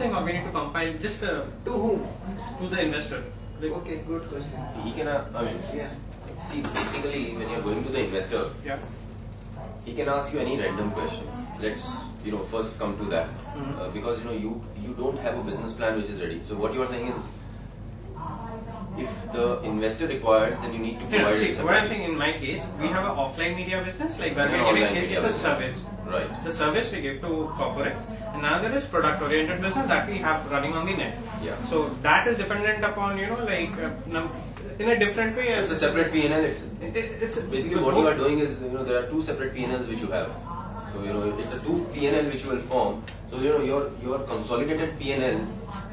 thing or we need to compile just uh, To whom? to the investor? Like, Okay, good question. He can, uh, I mean, Yeah. see, basically, when you're going to the investor, Yeah. he can ask you any random question. Let's, you know, first come to that. Mhm. Uh, because, you know, you, you don't have a business plan which is ready. So what you are saying is, if the investor requires, then you need to provide see, what I'm saying in my case, we have an offline media business, like where we're giving it, it's a service. Right. It's a service we give to corporates, and another is product-oriented business that we have running on the net. Yeah. So that is dependent upon you know like uh, in a different way. It's a separate P&L. It's It, it- it's basically what you are doing is, you know, there are two separate P&Ls which you have. So, you know, it's a two P&L which you will form. So, you know, your, your consolidated P&L,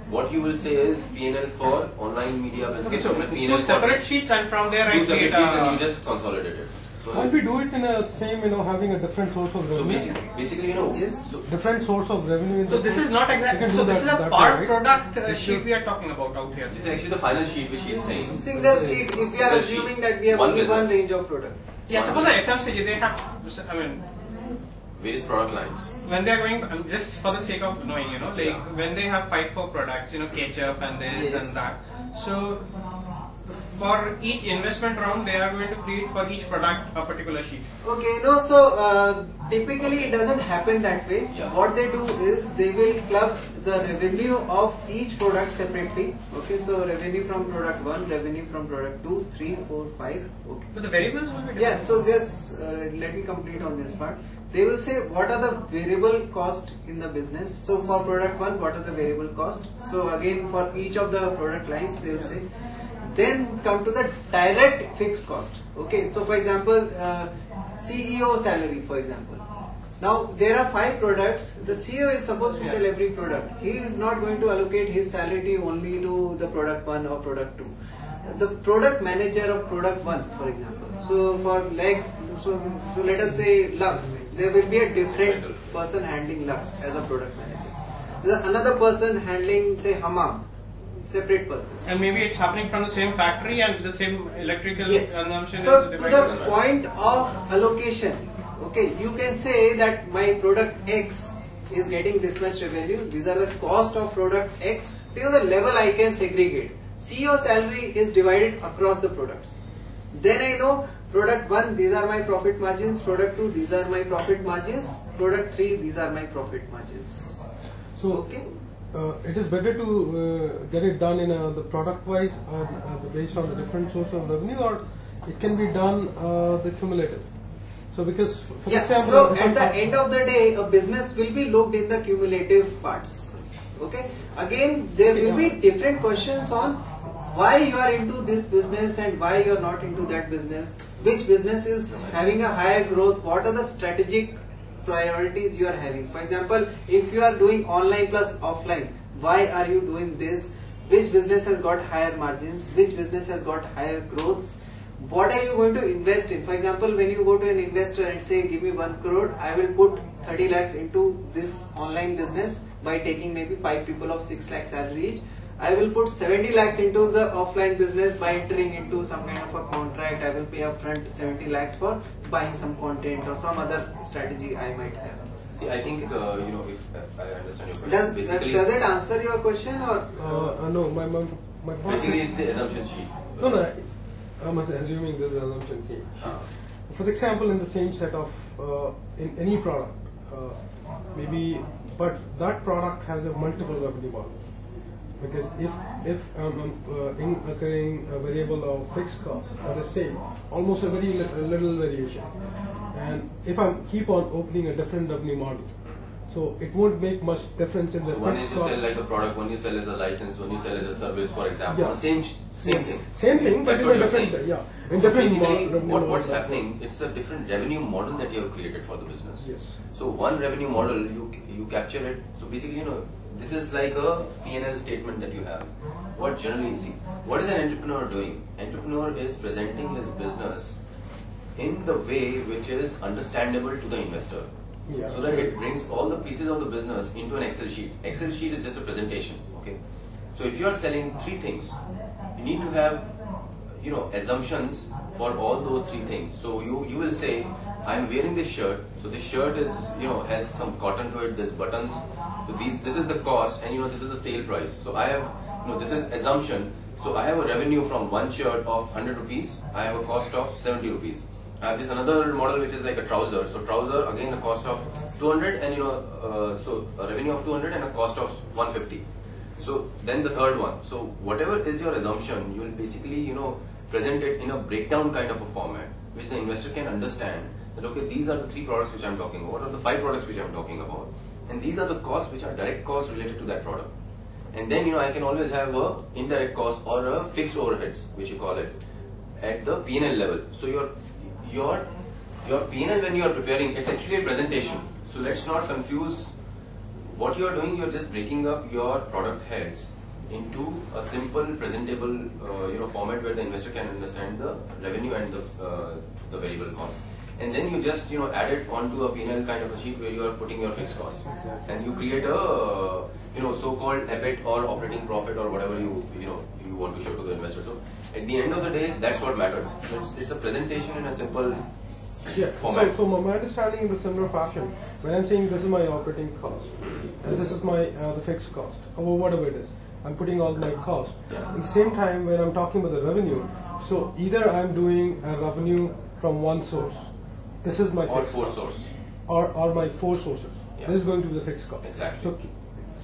what you will say is P&L for online media business. Okay, so and it's P&L two separate sheets, and from there I Two separate create sheets and you just consolidate it. So, Can't we do it in a same, you know, having a different source of so revenue? basically, basically, you know, Yes. so different source of revenue. So this is not exactly. So this is a part way, right? product uh, sheet we are talking about out here. this is actually the final sheet which he is saying. Single sheet, if we are assuming sheet. that we have One only one range of product. Yeah, One suppose business. a FMCG they have. I mean, Various product lines. when they are going um, just for the sake of knowing, you know, like Yeah. when they have five four products, you know, ketchup and this Yes. and that. So for each investment round, they are going to create for each product a particular sheet. Okay, no, so uh, typically it doesn't happen that way. Yeah. What they do is they will club the revenue of each product separately. Okay, so revenue from product 1, revenue from product 2, 3, 4, 5. Okay. But the variables will be different. Yeah, so just uh, let me complete on this part. They will say what are the variable cost in the business. So for product 1, what are the variable cost? So again for each of the product lines they will say. Then come to the direct fixed cost. Okay, so for example, uh, CEO salary for example. Now there are five products. The CEO is supposed to sell every product. He is not going to allocate his salary only to the product one or product two. The product manager of product one, for example. So for Lux, so, so let us say Lux, there will be a different person handling Lux as a product manager. There's another person handling say Hamam, separate person. And maybe it's happening from the same factory and the same electrical Yes. consumption So is to divided. the point of allocation, okay, you can say that my product X is getting this much revenue. These are the cost of product X till the level I can segregate. CEO salary is divided across the products. Then I know product 1 these are my profit margins, product 2 these are my profit margins, product 3 these are my profit margins. So Okay. uh, it is better to uh, get it done in a, the product wise or uh, based on the different source of revenue, or it can be done uh, the cumulative. So because for for Yeah, example, so at the end of the day, a business will be looked in the cumulative parts. Okay. Again, there will be different questions on why you are into this business and why you are not into that business. Which business is having a higher growth? What are the strategic priorities you are having? For example, if you are doing online plus offline, why are you doing this? Which business has got higher margins? Which business has got higher growths? what are you going to invest in? For example, when you go to an investor and say, give me 1 crore, I will put 30 lakhs into this online business by taking maybe 5 people of 6 lakhs salary each. I will put 70 lakhs into the offline business by entering into some kind of a contract. I will pay upfront 70 lakhs for buying some content or some other strategy I might have. See, I think, uh, you know, if uh, I understand your question, Does, basically, does it answer your question or? uh, uh, no, my my my point. basically is- it's the assumption sheet. no, no, I'm assuming this is assumption sheet. Ah. For example, in the same set of uh, in any product, uh, maybe, but that product has a multiple revenue model. Because if if um, um, uh, in occurring a variable or fixed cost that is same, almost a very li- little variation, and if I keep on opening a different revenue model, so it won't make much difference in the So one is fixed you sell like a product, one you sell as a license, one you sell as a service, for example. Yeah. Same, same Yes. thing. Same thing, but in a different, saying. yeah, in So different basically, what, what's happening? It's a different revenue model that you have created for the business. Yes. So one revenue model, you you capture it. So basically, you know, this is like a P&L statement that you have. What generally see, what is an entrepreneur doing? Entrepreneur is presenting his business in the way which is understandable to the investor. Yeah, so that it brings all the pieces of the business into an Excel sheet. Excel sheet is just a presentation. Okay. So if you are selling three things, you need to have you know assumptions for all those three things. So you you will say, I am wearing this shirt. So this shirt is you know has some cotton to it. There's buttons. So these, this is the cost, and you know, this is the sale price. So I have, you know, this is assumption. So I have a revenue from one shirt of 100 rupees. I have a cost of 70 rupees. Have this another model which is like a trouser. So trouser again a cost of 200 and you know uh, so a revenue of 200 and a cost of 150. So then the third one. So whatever is your assumption, you will basically you know present it in a breakdown kind of a format, which the investor can understand that okay these are the three products which I am talking about, or the five products which I am talking about, and these are the costs which are direct costs related to that product. And then you know I can always have a indirect cost or a fixed overheads, which you call it, at the P&L level. So your your your P&L when you are preparing, it's actually a presentation. So let's not confuse what you are doing. You are just breaking up your product heads into a simple, presentable, uh, you know, format where the investor can understand the revenue and the uh, the variable costs. And then you just you know add it onto a P&L kind of a sheet where you are putting your fixed cost, and you create a you know so-called EBIT or operating profit or whatever you you know you want to show to the investor. So at the end of the day, that's what matters. It's, it's a presentation in a simple Yeah. format. So, so my- my understanding in a similar fashion, when I'm saying this is my operating cost, and this is my uh, the fixed cost, or whatever it is, I'm putting all my cost. Yeah. At the same time, when I'm talking about the revenue, so either I'm doing a revenue from one source, this is my or fixed four cost, source. or or my four sources. Yeah. This is going to be the fixed cost. Exactly. So,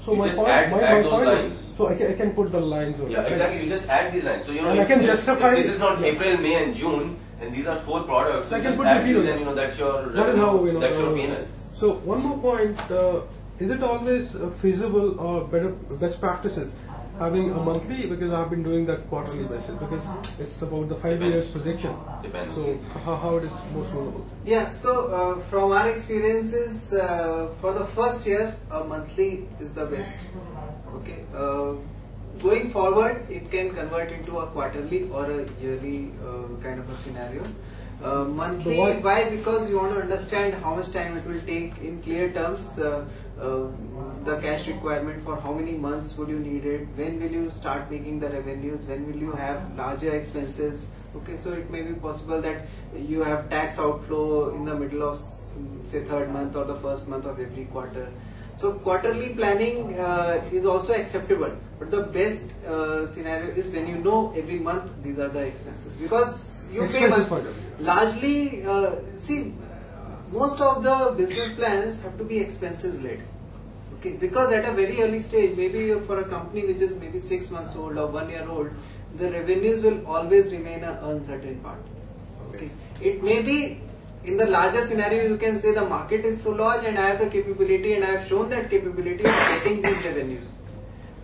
so You my point, add- my, add my those point lines. is, so I can, I can put the lines over. Yeah, it, right? exactly. You just add these lines. So you know, And I can if- justify- if this is not April, May, and June, and these are four products. So I can put the zero there. you know that's your That is how you know. that's your P&L. So one more point: uh, is it always uh, feasible or better best practices having a monthly? Because I've been doing that quarterly basis because it's about the five Depends. years projection. Depends. So how, how it is most suitable? Yeah, so uh, from our experiences, uh, for the first year, a monthly is the best. Okay. Uh, going forward, it can convert into a quarterly or a yearly uh, kind of a scenario. Uh, monthly, So why-? Because you want to understand how much time it will take in clear terms. Uh, uh, the cash requirement for how many months would you need it? When will you start making the revenues? When will you have larger expenses? Okay, so it may be possible that you have tax outflow in the middle of say third month or the first month of every quarter. So quarterly planning uh, is also acceptable, but the best uh, scenario is when you know every month these are the expenses. Because you pay Expenses month- point largely uh, see uh, most of the business plans have to be expenses led. Okay? Because at a very early stage maybe for a company which is maybe six months old or one year old the revenues will always remain an uncertain part. Okay? It may be in the larger scenario you can say the market is so large and i have the capability and i have shown that capability of getting these revenues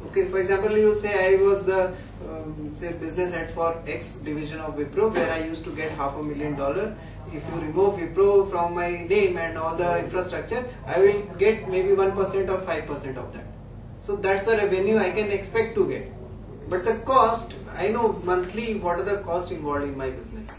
Okay, for example, you say I was the um, say business head for X division of Wipro where I used to get half a million dollar. If you remove Wipro from my name and all the infrastructure, I will get maybe one percent or five percent of that. So that's the revenue I can expect to get. But the cost, I know monthly what are the costs involved in my business.